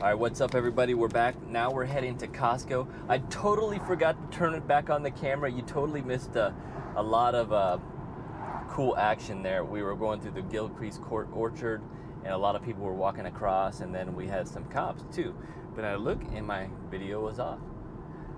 All right, what's up, everybody? We're back. Now we're heading to Costco. I totally forgot to turn it back on the camera. You totally missed a, a lot of uh, cool action there. We were going through the Gilcrease Court Orchard, and a lot of people were walking across, and then we had some cops too. But I look, and my video was off.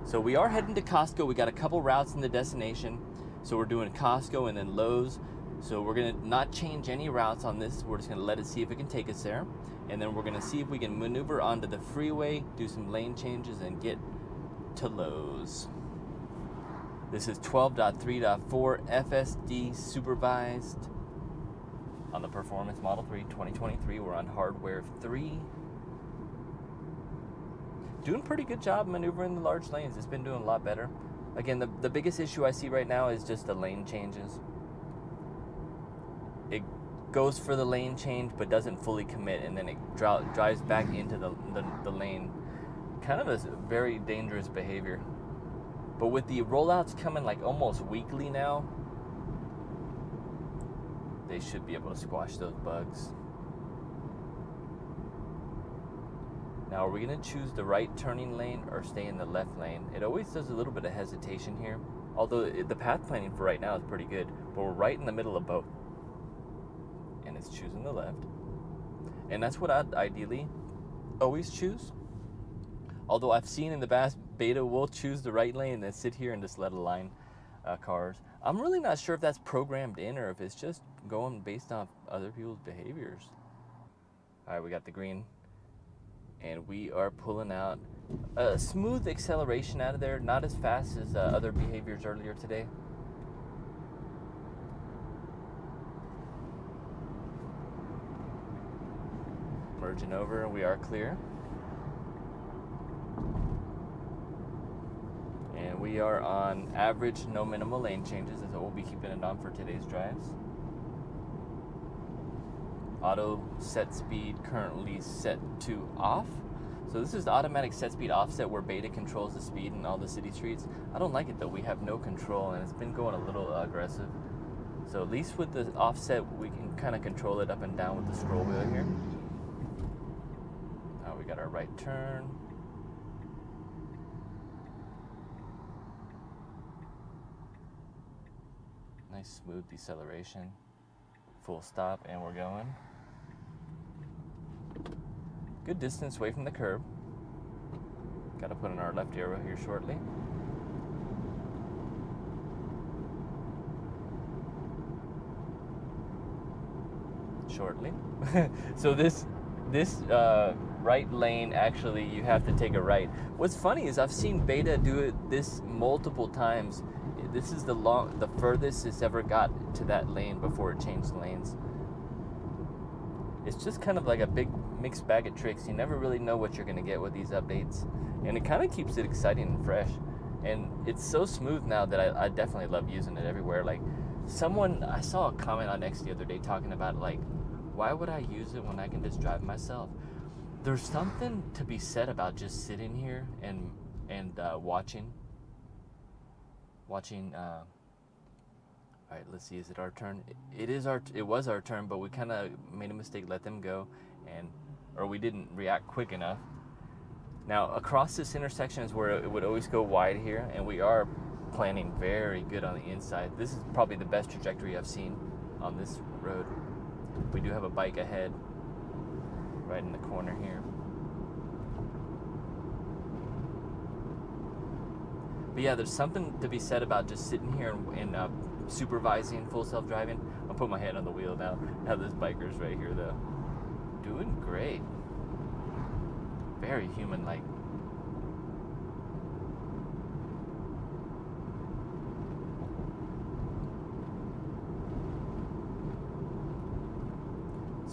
So we are heading to Costco. We got a couple routes in the destination. So we're doing Costco and then Lowe's. So we're gonna not change any routes on this. We're just gonna let it see if it can take us there. And then we're gonna see if we can maneuver onto the freeway, do some lane changes and get to Lowe's. This is 12.3.4 FSD supervised on the Performance Model 3 2023. We're on hardware 3. Doing pretty good job maneuvering the large lanes. It's been doing a lot better. Again, the, the biggest issue I see right now is just the lane changes. It goes for the lane change but doesn't fully commit and then it dri- drives back into the, the, the lane. Kind of a very dangerous behavior. But with the rollouts coming like almost weekly now, they should be able to squash those bugs. Now, are we going to choose the right turning lane or stay in the left lane? It always does a little bit of hesitation here, although the path planning for right now is pretty good, but we're right in the middle of both. It's choosing the left. And that's what I'd ideally always choose. Although I've seen in the past, beta will choose the right lane and then sit here and just let align uh, cars. I'm really not sure if that's programmed in or if it's just going based off other people's behaviors. All right, we got the green and we are pulling out a smooth acceleration out of there, not as fast as uh, other behaviors earlier today. Over, we are clear. And we are on average, no minimal lane changes, is what we'll be keeping it on for today's drives. Auto set speed currently set to off. So this is the automatic set speed offset where beta controls the speed in all the city streets. I don't like it though. We have no control and it's been going a little aggressive. So at least with the offset, we can kind of control it up and down with the scroll wheel here. Got our right turn. Nice smooth deceleration. Full stop and we're going good distance away from the curb. Got to put in our left arrow here shortly. Shortly. so this this uh, right lane actually you have to take a right. What's funny is I've seen Beta do it this multiple times. This is the long the furthest it's ever got to that lane before it changed lanes. It's just kind of like a big mixed bag of tricks. You never really know what you're going to get with these updates. And it kind of keeps it exciting and fresh. And it's so smooth now that I, I, definitely love using it everywhere. Like, someone, I saw a comment on X the other day talking about, like, why would I use it when I can just drive myself? There's something to be said about just sitting here and, and uh, watching. Watching. Uh, all right, let's see. Is it our turn? It is our. It was our turn, but we kind of made a mistake. Let them go, and or we didn't react quick enough. Now, across this intersection is where it would always go wide here, and we are planning very good on the inside. This is probably the best trajectory I've seen on this road. We do have a bike ahead, right in the corner here. But yeah, there's something to be said about just sitting here and, and uh, supervising full self-driving. I'll put my hand on the wheel now. Have this biker's right here though. Doing great. Very human like.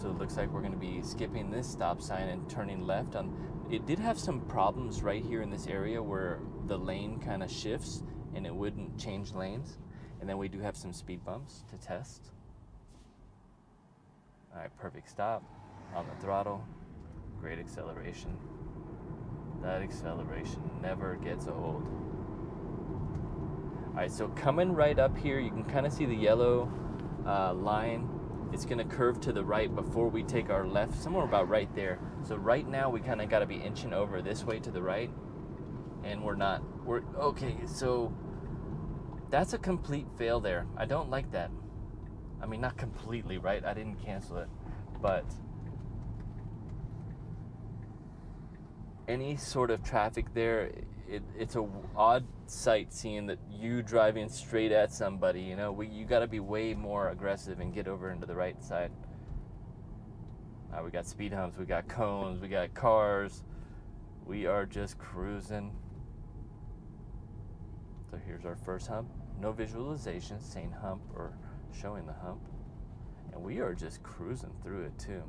So it looks like we're going to be skipping this stop sign and turning left on it did have some problems right here in this area where the lane kind of shifts and it wouldn't change lanes. And then we do have some speed bumps to test. All right, perfect stop on the throttle. Great acceleration. That acceleration never gets old. All right, so coming right up here, you can kind of see the yellow uh, line it's gonna curve to the right before we take our left, somewhere about right there. So right now we kind of got to be inching over this way to the right, and we're not. We're okay. So that's a complete fail there. I don't like that. I mean, not completely, right? I didn't cancel it, but any sort of traffic there, it, it's a odd sight seeing that you driving straight at somebody. You know, we you got to be way more aggressive and get over into the right side. Uh, we got speed humps, we got cones, we got cars. We are just cruising. So here's our first hump. No visualization saying hump or showing the hump. And we are just cruising through it too.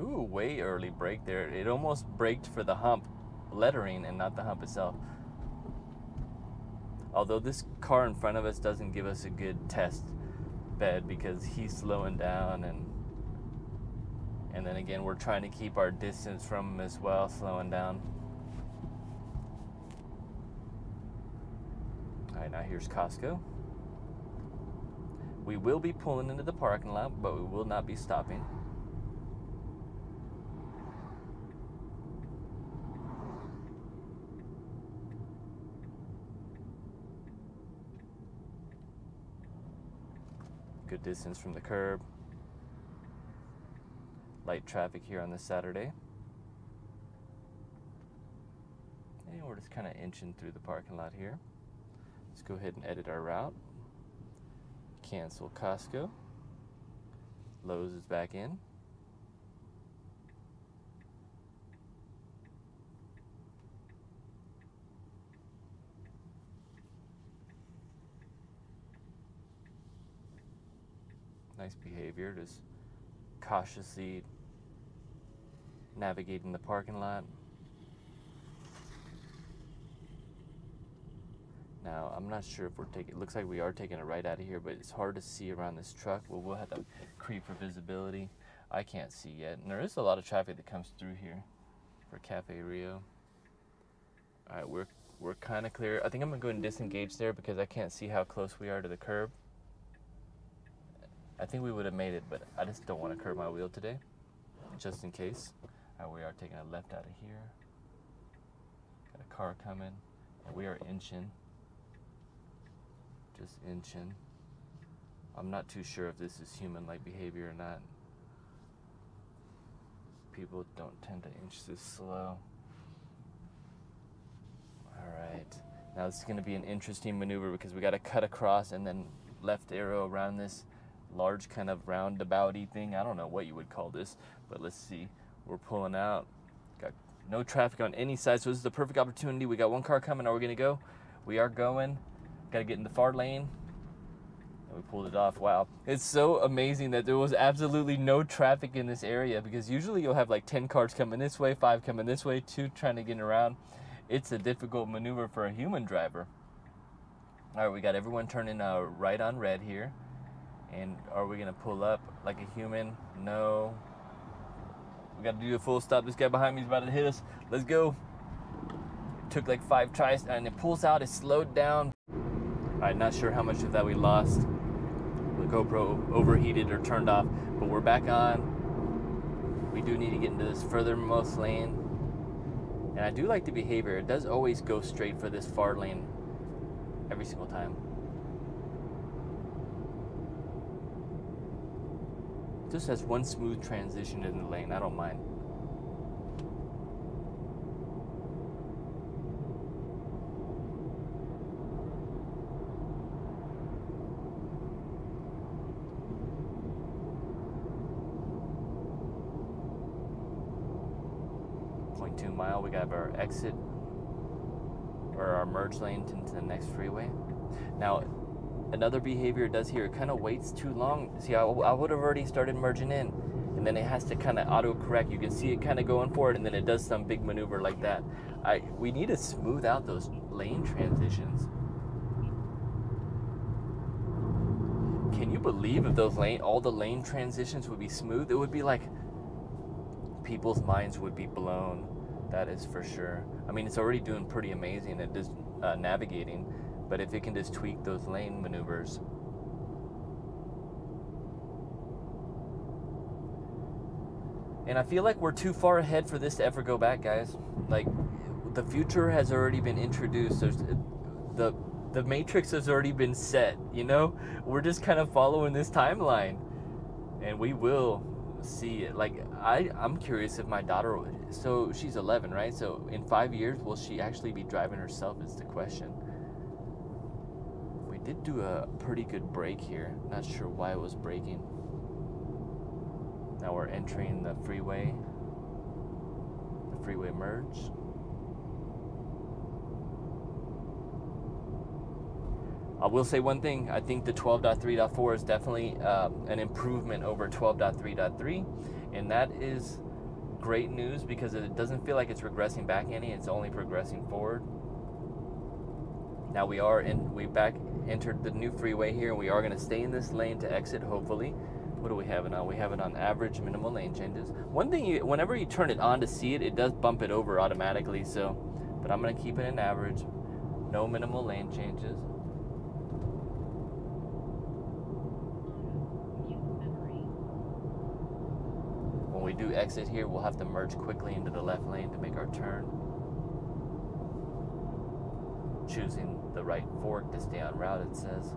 Ooh, way early brake there. It almost braked for the hump lettering and not the hump itself. Although this car in front of us doesn't give us a good test bed because he's slowing down and and then again we're trying to keep our distance from him as well, slowing down. Alright, now here's Costco. We will be pulling into the parking lot, but we will not be stopping. Good distance from the curb. Light traffic here on this Saturday. And we're just kind of inching through the parking lot here. Let's go ahead and edit our route. Cancel Costco. Lowe's is back in. Nice behavior, just cautiously navigating the parking lot. Now, I'm not sure if we're taking, it looks like we are taking a right out of here, but it's hard to see around this truck. Well, we'll have to creep for visibility. I can't see yet. And there is a lot of traffic that comes through here for Cafe Rio. All right, we're, we're kind of clear. I think I'm gonna go and disengage there because I can't see how close we are to the curb. I think we would have made it, but I just don't want to curb my wheel today, just in case. Right, we are taking a left out of here. Got a car coming, and we are inching. Just inching. I'm not too sure if this is human-like behavior or not. People don't tend to inch this slow. Alright. Now this is going to be an interesting maneuver because we got to cut across and then left arrow around this large kind of roundabouty thing. I don't know what you would call this, but let's see. We're pulling out. Got no traffic on any side, so this is the perfect opportunity. We got one car coming. Are we gonna go? We are going. Got to get in the far lane. And we pulled it off. Wow. It's so amazing that there was absolutely no traffic in this area because usually you'll have like 10 cars coming this way, five coming this way, two trying to get around. It's a difficult maneuver for a human driver. All right, we got everyone turning uh, right on red here. And are we gonna pull up like a human? No. We gotta do a full stop. This guy behind me is about to hit us. Let's go. It took like five tries and it pulls out, it slowed down. I'm not sure how much of that we lost. The GoPro overheated or turned off, but we're back on. We do need to get into this furthermost lane. And I do like the behavior. It does always go straight for this far lane every single time. Just has one smooth transition in the lane. I don't mind. Point two mile. We got our exit or our merge lane into the next freeway. Now, another behavior it does here, it kind of waits too long. See, I, I would have already started merging in, and then it has to kind of auto-correct. You can see it kind of going forward, and then it does some big maneuver like that. I We need to smooth out those lane transitions. Can you believe if those lane, all the lane transitions would be smooth? It would be like people's minds would be blown. That is for sure. I mean, it's already doing pretty amazing at just uh, navigating But if it can just tweak those lane maneuvers, And I feel like we're too far ahead for this to ever go back, guys. Like the future has already been introduced. There's the the matrix has already been set, you know? We're just kind of following this timeline. And we will see it. Like I I'm curious if my daughter so she's 11, right? So in 5 years will she actually be driving herself is the question. Did do a pretty good brake here. Not sure why it was braking. Now we're entering the freeway, the freeway merge. I will say one thing. I think the 12.3.4 is definitely uh, an improvement over 12.3.3, and that is great news because it doesn't feel like it's regressing back any. It's only progressing forward. Now we are in. We back entered the new freeway here, and we are going to stay in this lane to exit, hopefully what do we have it on? We have it on average minimal lane changes. One thing, you, whenever you turn it on to see it, it does bump it over automatically. So, but I'm gonna keep it in average, no minimal lane changes. When we do exit here, we'll have to merge quickly into the left lane to make our turn. Choosing the right fork to stay on route, it says.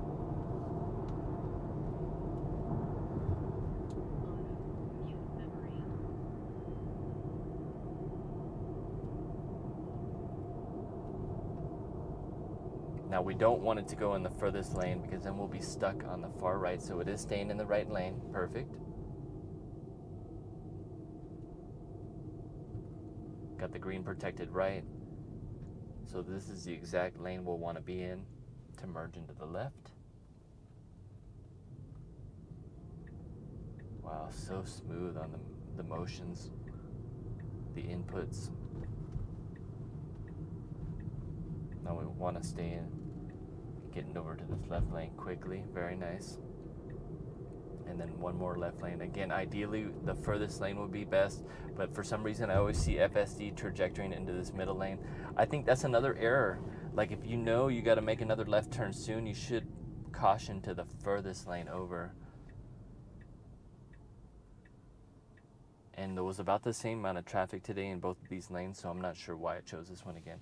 Now we don't want it to go in the furthest lane because then we'll be stuck on the far right. So it is staying in the right lane. Perfect. Got the green protected right. So this is the exact lane we'll want to be in to merge into the left. Wow, so smooth on the, the motions, the inputs. Now we want to stay in Getting over to this left lane quickly. Very nice. And then one more left lane. Again, ideally, the furthest lane would be best, but for some reason, I always see FSD trajectorying into this middle lane. I think that's another error. Like, if you know you got to make another left turn soon, you should caution to the furthest lane over. And there was about the same amount of traffic today in both of these lanes, so I'm not sure why it chose this one again.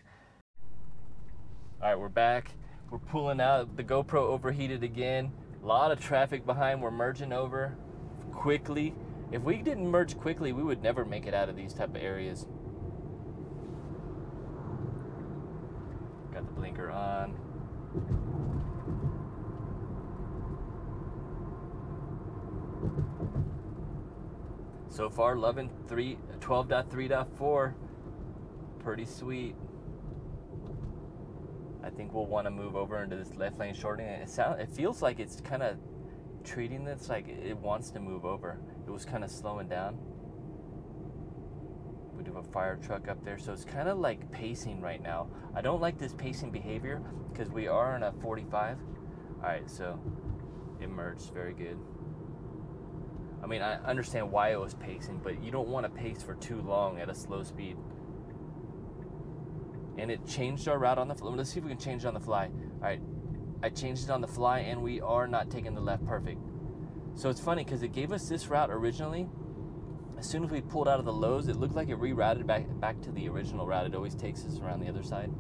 All right, we're back. We're pulling out. The GoPro overheated again. A lot of traffic behind. We're merging over quickly. If we didn't merge quickly, we would never make it out of these type of areas. Got the blinker on. So far, loving 3, 12.3.4. Pretty sweet. I think we'll want to move over into this left lane shortening. It sound, it feels like it's kind of treating this like it wants to move over. It was kind of slowing down. We do have a fire truck up there, so it's kind of like pacing right now. I don't like this pacing behavior because we are in a 45. All right, so it merged very good. I mean, I understand why it was pacing, but you don't want to pace for too long at a slow speed and it changed our route on the fly. Let's see if we can change it on the fly. All right, I changed it on the fly, and we are not taking the left perfect. So it's funny because it gave us this route originally. As soon as we pulled out of the Lowe's, it looked like it rerouted back back to the original route. It always takes us around the other side.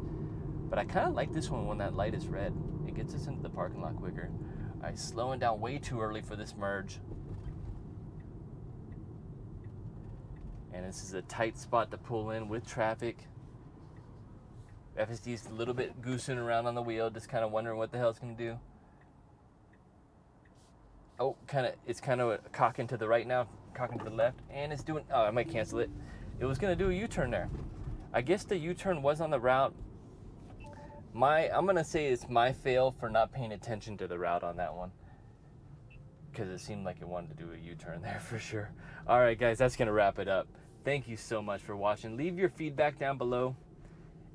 But I kind of like this one when that light is red. It gets us into the parking lot quicker. All right, slowing down way too early for this merge. And this is a tight spot to pull in with traffic. FSD's a little bit goosing around on the wheel, just kind of wondering what the hell it's going to do. Oh, kind of, it's kind of cocking to the right now, cocking to the left, and it's doing, oh, I might cancel it. It was going to do a U-turn there. I guess the U-turn was on the route. My, I'm going to say it's my fail for not paying attention to the route on that one. Because it seemed like it wanted to do a U-turn there for sure. All right, guys, that's going to wrap it up. Thank you so much for watching. Leave your feedback down below